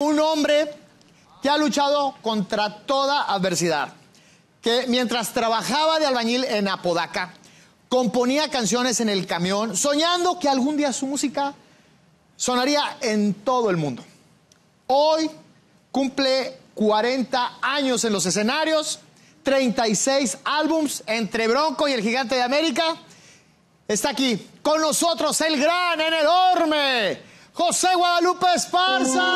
Un hombre que ha luchado contra toda adversidad, que mientras trabajaba de albañil en Apodaca, componía canciones en el camión, soñando que algún día su música sonaría en todo el mundo. Hoy cumple 40 años en los escenarios, 36 álbums entre Bronco y el Gigante de América. Está aquí con nosotros el gran, el enorme, José Guadalupe Esparza.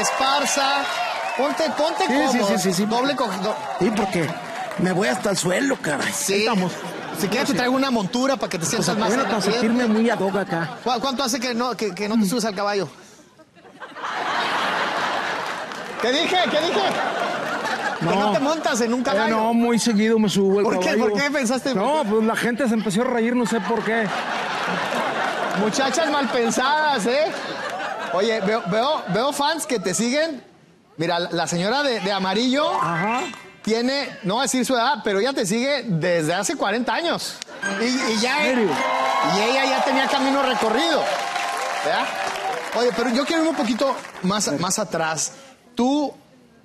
Esparza. Ponte, ponte Sí, sí, cómodo. sí, sí, sí. Doble cogido. Sí, porque me voy hasta el suelo, caray. Sí. Ahí estamos. Si quieres te traigo una montura para que te Pues sientas más apenas para sentirme muy ad hoc acá. ¿Cu- ¿Cuánto hace que no, que, que no te subes al caballo? ¿Qué dije? ¿Qué dije? Que no te montas en un Eh, caballo. no, muy seguido me subo al ¿Por qué? caballo. ¿Por qué pensaste? No, pues la gente se empezó a reír, no sé por qué. Muchachas mal pensadas, ¿eh? Oye, veo, veo, veo fans que te siguen. Mira, la- la señora de, de amarillo Ajá. Tiene, no voy a decir su edad, pero ella te sigue desde hace 40 años. Y, y ya. ¿En serio? Y ella ya tenía camino recorrido. ¿Verdad? Oye, pero yo quiero ir un poquito más, más atrás. Tú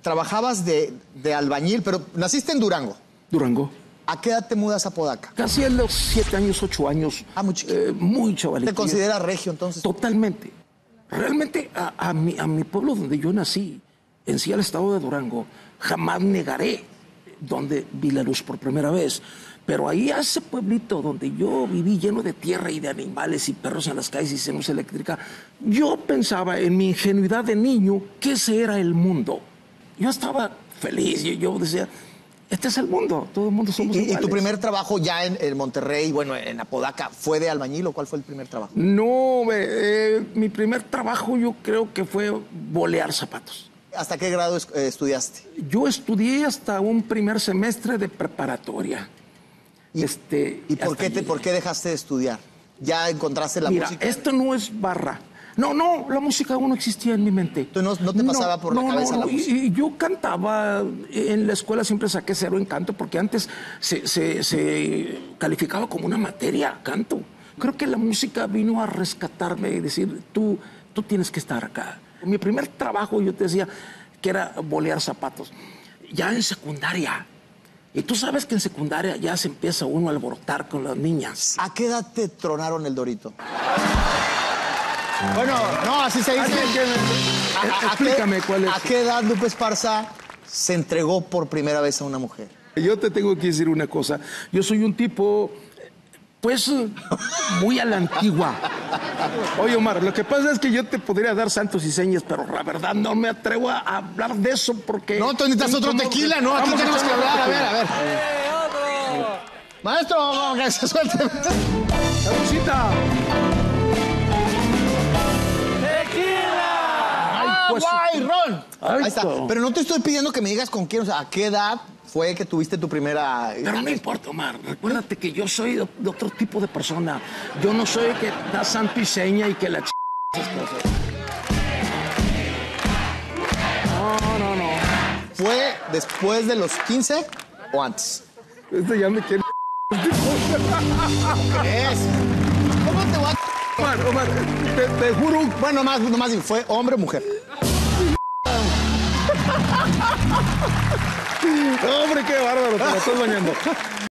trabajabas de, de albañil, pero naciste en Durango. Durango. ¿A qué edad te mudas a Podaca? Casi a los siete años, ocho años. Ah, muy. Eh, muy chavalito. ¿Te consideras regio entonces? Totalmente. Realmente a, a mi, a mi pueblo donde yo nací, en sí al estado de Durango, jamás negaré donde vi la luz por primera vez. Pero ahí a ese pueblito donde yo viví lleno de tierra y de animales y perros en las calles y luz eléctrica, yo pensaba en mi ingenuidad de niño que ese era el mundo. Yo estaba feliz, yo, yo decía, este es el mundo, todo el mundo somos ¿Y, y iguales. tu primer trabajo ya en, en Monterrey, bueno, en Apodaca, fue de albañil o cuál fue el primer trabajo? No, eh, mi primer trabajo yo creo que fue bolear zapatos. ¿Hasta qué grado eh, estudiaste? Yo estudié hasta un primer semestre de preparatoria. ¿Y, este, ¿y por, qué te, por qué dejaste de estudiar? ¿Ya encontraste la Mira, música? esto no es barra. No, no, la música aún no existía en mi mente. ¿Tú no- no te pasaba por la cabeza la y- música? Y, yo cantaba, en la escuela siempre saqué cero en canto, porque antes se, se- se calificaba como una materia, canto. Creo que la música vino a rescatarme y decir, tú, tú tienes que estar acá. Mi primer trabajo, yo te decía, que era bolear zapatos. Ya en secundaria. Y tú sabes que en secundaria ya se empieza uno a alborotar con las niñas. ¿A qué edad te tronaron el dorito? Bueno, no, así se dice. Así que- ¿A- a- a qué- explícame cuál es. ¿A qué edad Lupe Esparza se entregó por primera vez a una mujer? Yo te tengo que decir una cosa. Yo soy un tipo, pues, muy a la antigua. Oye, Omar, lo que pasa es que yo te podría dar santos y señas, pero la verdad no me atrevo a hablar de eso porque... No, tú necesitas otro tequila, ¿no? Aquí Vamos tenemos que hablar. A ver, a ver. Maestro, vamos, que se suelte. Salucita. ¡Ah, pues. guay, Ron! Ay, Ahí está. co- Pero no te estoy pidiendo que me digas con quién, o sea, a qué edad fue que tuviste tu primera... Pero no importa, Omar. Recuérdate que yo soy de, de otro tipo de persona. Yo no soy que da santo y seña y que la ch... esas cosas. No, no, no. ¿Fue después de los 15 o antes? Este ya me quiere... Es. ¿Cómo te va a... Omar, Omar, te, te juro Bueno, más, más bien, ¿fue hombre o mujer? Hombre, qué bárbaro, te lo estás bañando.